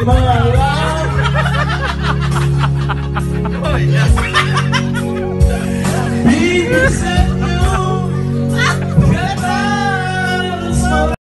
Be the